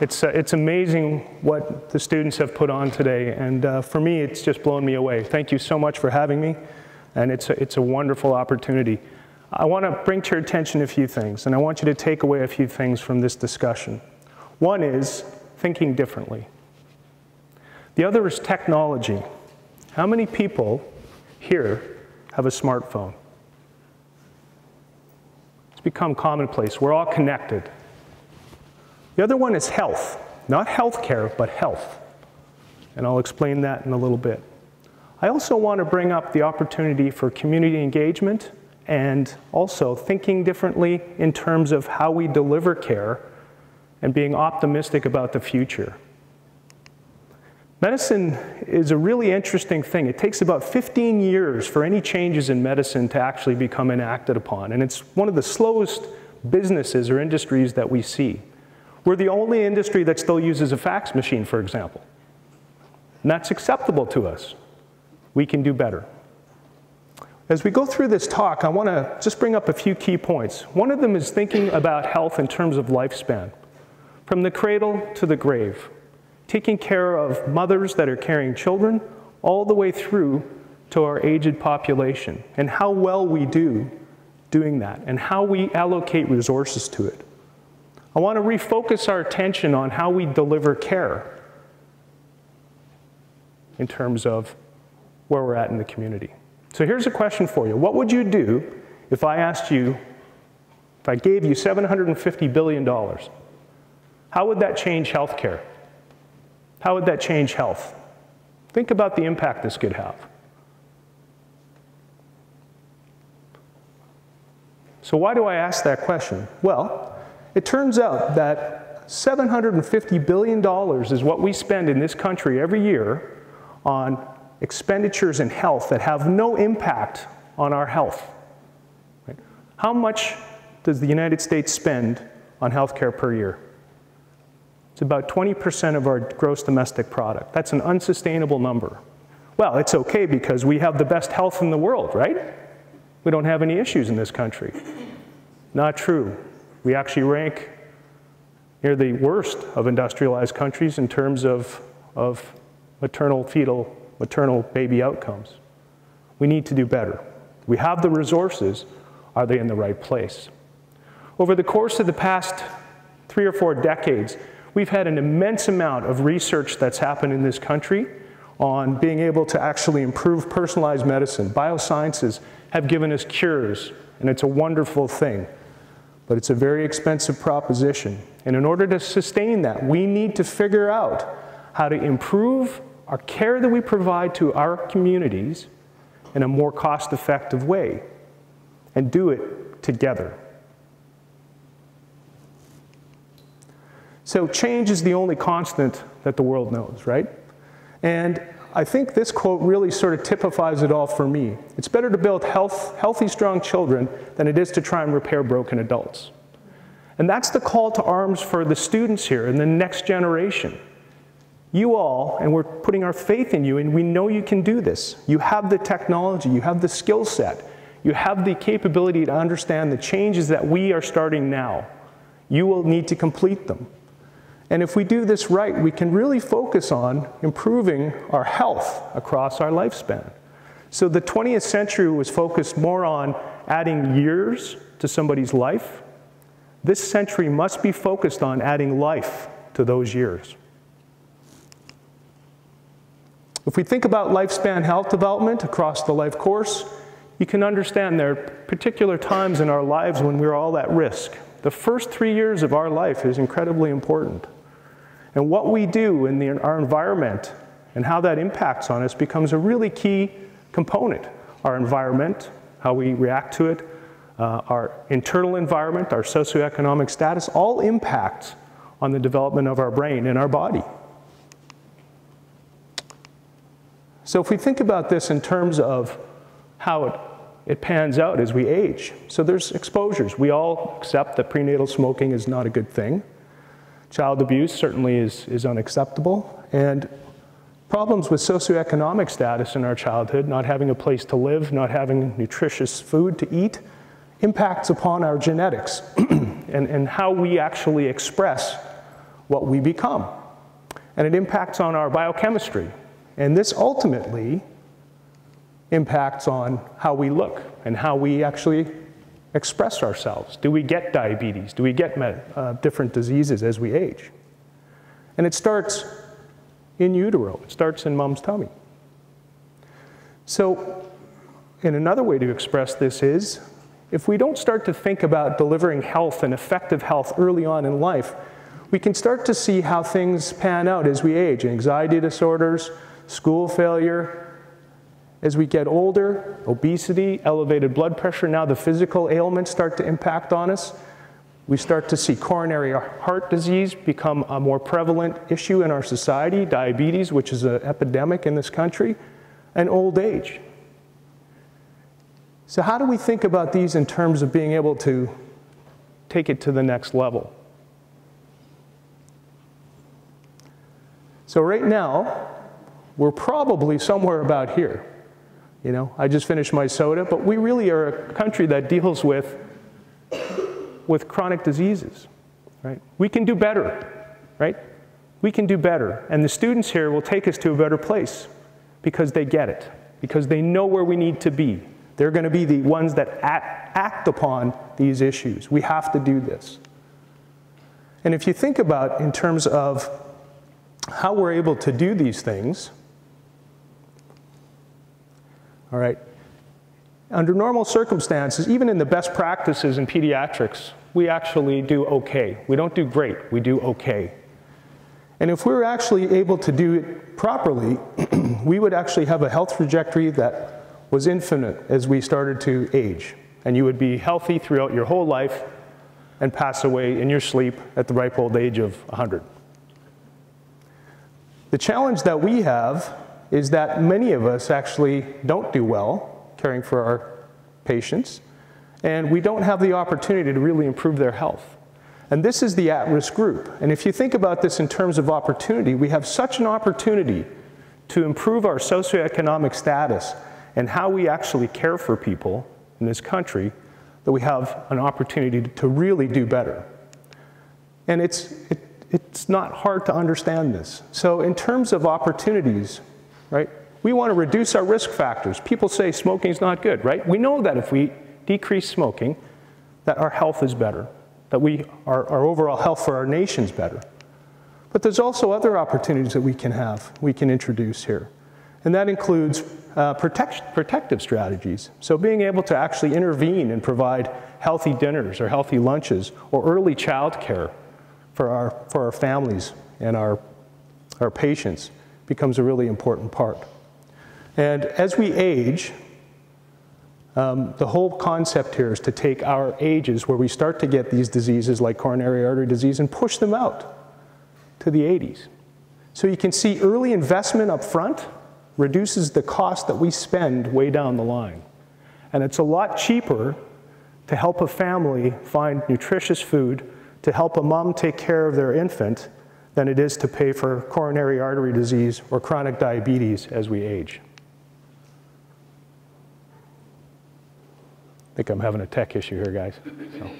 It's, uh, it's amazing what the students have put on today, and uh, for me, it's just blown me away. Thank you so much for having me, and it's a, it's a wonderful opportunity. I want to bring to your attention a few things, and I want you to take away a few things from this discussion. One is thinking differently. The other is technology. How many people here have a smartphone? It's become commonplace. We're all connected. The other one is health. Not healthcare, but health. And I'll explain that in a little bit. I also want to bring up the opportunity for community engagement and also thinking differently in terms of how we deliver care and being optimistic about the future. Medicine is a really interesting thing. It takes about 15 years for any changes in medicine to actually become enacted upon, and it's one of the slowest businesses or industries that we see. We're the only industry that still uses a fax machine, for example. And that's acceptable to us. We can do better. As we go through this talk, I want to just bring up a few key points. One of them is thinking about health in terms of lifespan, from the cradle to the grave, taking care of mothers that are carrying children, all the way through to our aged population, and how well we do doing that, and how we allocate resources to it. I want to refocus our attention on how we deliver care in terms of where we're at in the community. So here's a question for you. What would you do if I asked you, if I gave you $750 billion? How would that change healthcare? How would that change health? Think about the impact this could have. So why do I ask that question? Well, it turns out that $750 billion is what we spend in this country every year on expenditures in health that have no impact on our health. Right? How much does the United States spend on healthcare per year? It's about 20% of our gross domestic product. That's an unsustainable number. Well, it's okay because we have the best health in the world, right? We don't have any issues in this country. Not true. We actually rank near the worst of industrialized countries in terms of, of maternal fetal maternal baby outcomes. We need to do better. We have the resources. Are they in the right place? Over the course of the past three or four decades, we've had an immense amount of research that's happened in this country on being able to actually improve personalized medicine. Biosciences have given us cures, and it's a wonderful thing. But it's a very expensive proposition. And in order to sustain that, we need to figure out how to improve our care that we provide to our communities in a more cost effective way and do it together. So, change is the only constant that the world knows, right? And I think this quote really sort of typifies it all for me. It's better to build health, healthy, strong children than it is to try and repair broken adults. And that's the call to arms for the students here and the next generation. You all, and we're putting our faith in you, and we know you can do this. You have the technology, you have the skill set, you have the capability to understand the changes that we are starting now. You will need to complete them. And if we do this right, we can really focus on improving our health across our lifespan. So the 20th century was focused more on adding years to somebody's life. This century must be focused on adding life to those years. If we think about lifespan health development across the life course, you can understand there are particular times in our lives when we're all at risk. The first three years of our life is incredibly important. And what we do in the, our environment and how that impacts on us becomes a really key component. Our environment, how we react to it, uh, our internal environment, our socioeconomic status, all impacts on the development of our brain and our body. So if we think about this in terms of how it, it pans out as we age, so there's exposures. We all accept that prenatal smoking is not a good thing. Child abuse certainly is, is unacceptable. And problems with socioeconomic status in our childhood, not having a place to live, not having nutritious food to eat, impacts upon our genetics and, and how we actually express what we become. And it impacts on our biochemistry. And this ultimately impacts on how we look and how we actually express ourselves. Do we get diabetes? Do we get uh, different diseases as we age? And it starts in utero, it starts in mom's tummy. So, and another way to express this is if we don't start to think about delivering health and effective health early on in life, we can start to see how things pan out as we age anxiety disorders, school failure. As we get older, obesity, elevated blood pressure, now the physical ailments start to impact on us. We start to see coronary heart disease become a more prevalent issue in our society, diabetes, which is an epidemic in this country, and old age. So, how do we think about these in terms of being able to take it to the next level? So, right now, we're probably somewhere about here. You know, I just finished my soda, but we really are a country that deals with, with chronic diseases, right? We can do better, right? We can do better. And the students here will take us to a better place because they get it, because they know where we need to be. They're going to be the ones that act upon these issues. We have to do this. And if you think about in terms of how we're able to do these things, all right, under normal circumstances, even in the best practices in pediatrics, we actually do okay. We don't do great, we do okay. And if we we're actually able to do it properly, we would actually have a health trajectory that was infinite as we started to age. And you would be healthy throughout your whole life and pass away in your sleep at the ripe old age of 100. The challenge that we have is that many of us actually don't do well caring for our patients, and we don't have the opportunity to really improve their health. And this is the at-risk group. And if you think about this in terms of opportunity, we have such an opportunity to improve our socioeconomic status and how we actually care for people in this country that we have an opportunity to really do better. And it's, it, it's not hard to understand this. So in terms of opportunities, right, we want to reduce our risk factors. People say smoking is not good, right? We know that if we decrease smoking, that our health is better, that we, our, our overall health for our nation is better. But there's also other opportunities that we can have, we can introduce here. And that includes uh, protect, protective strategies. So being able to actually intervene and provide healthy dinners or healthy lunches or early child care for our, for our families and our, our patients becomes a really important part. And as we age, um, the whole concept here is to take our ages where we start to get these diseases like coronary artery disease and push them out to the 80s. So you can see early investment up front reduces the cost that we spend way down the line. And it's a lot cheaper to help a family find nutritious food, to help a mom take care of their infant, than it is to pay for coronary artery disease or chronic diabetes as we age. I think I'm having a tech issue here, guys. So.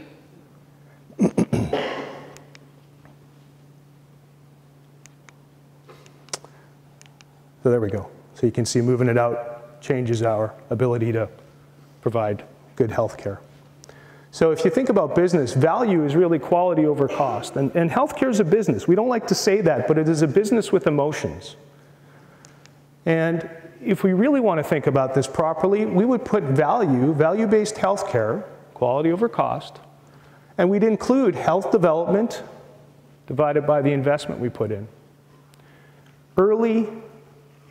so there we go. So you can see moving it out changes our ability to provide good health care. So if you think about business, value is really quality over cost. And, and healthcare is a business. We don't like to say that, but it is a business with emotions. And if we really want to think about this properly, we would put value, value-based healthcare, quality over cost, and we'd include health development divided by the investment we put in. Early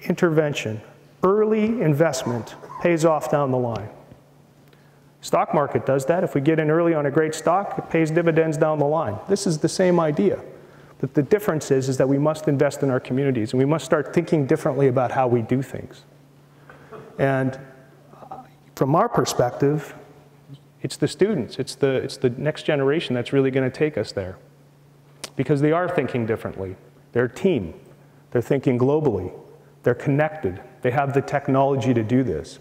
intervention, early investment pays off down the line. Stock market does that. If we get in early on a great stock, it pays dividends down the line. This is the same idea. But the difference is, is that we must invest in our communities and we must start thinking differently about how we do things. And uh, from our perspective, it's the students, it's the, it's the next generation that's really going to take us there. Because they are thinking differently. They're a team. They're thinking globally. They're connected. They have the technology to do this.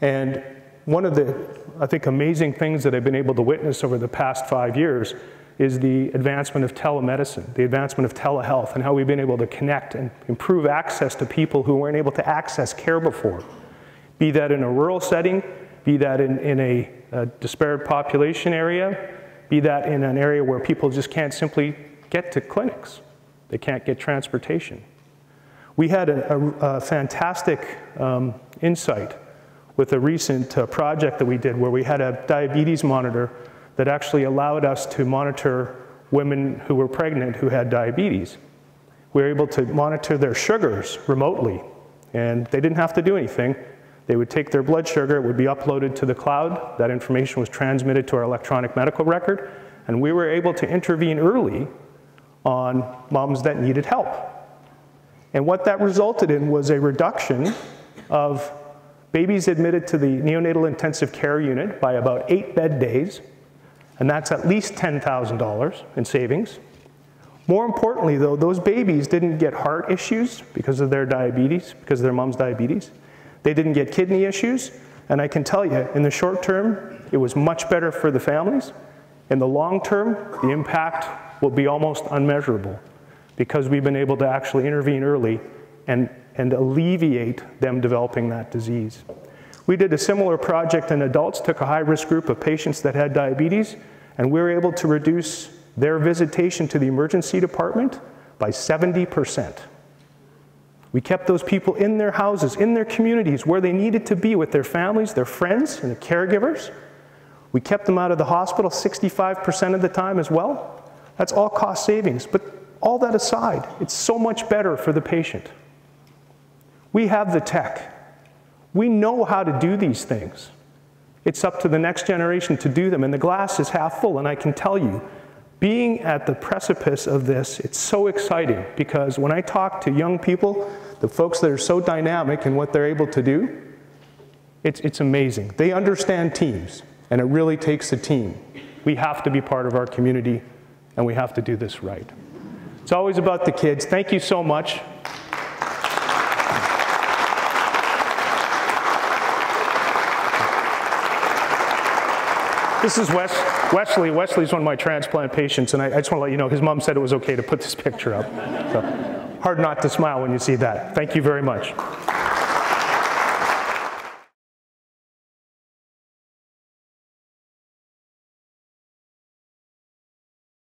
And one of the, I think, amazing things that I've been able to witness over the past five years is the advancement of telemedicine, the advancement of telehealth, and how we've been able to connect and improve access to people who weren't able to access care before. Be that in a rural setting, be that in, in a, a disparate population area, be that in an area where people just can't simply get to clinics. They can't get transportation. We had a, a, a fantastic um, insight with a recent uh, project that we did where we had a diabetes monitor that actually allowed us to monitor women who were pregnant who had diabetes. We were able to monitor their sugars remotely, and they didn't have to do anything. They would take their blood sugar, it would be uploaded to the cloud, that information was transmitted to our electronic medical record, and we were able to intervene early on moms that needed help. And what that resulted in was a reduction of babies admitted to the neonatal intensive care unit by about eight bed days, and that's at least $10,000 in savings. More importantly, though, those babies didn't get heart issues because of their diabetes, because of their mom's diabetes. They didn't get kidney issues, and I can tell you, in the short term, it was much better for the families. In the long term, the impact will be almost unmeasurable because we've been able to actually intervene early and, and alleviate them developing that disease. We did a similar project in adults, took a high-risk group of patients that had diabetes, and we were able to reduce their visitation to the emergency department by 70%. We kept those people in their houses, in their communities, where they needed to be with their families, their friends, and the caregivers. We kept them out of the hospital 65% of the time as well. That's all cost savings. But all that aside, it's so much better for the patient. We have the tech. We know how to do these things. It's up to the next generation to do them, and the glass is half full. And I can tell you, being at the precipice of this, it's so exciting because when I talk to young people, the folks that are so dynamic in what they're able to do, it's, it's amazing. They understand teams, and it really takes a team. We have to be part of our community, and we have to do this right. It's always about the kids. Thank you so much. This is Wes, Wesley. Wesley's one of my transplant patients, and I, I just want to let you know his mom said it was okay to put this picture up. So, hard not to smile when you see that. Thank you very much.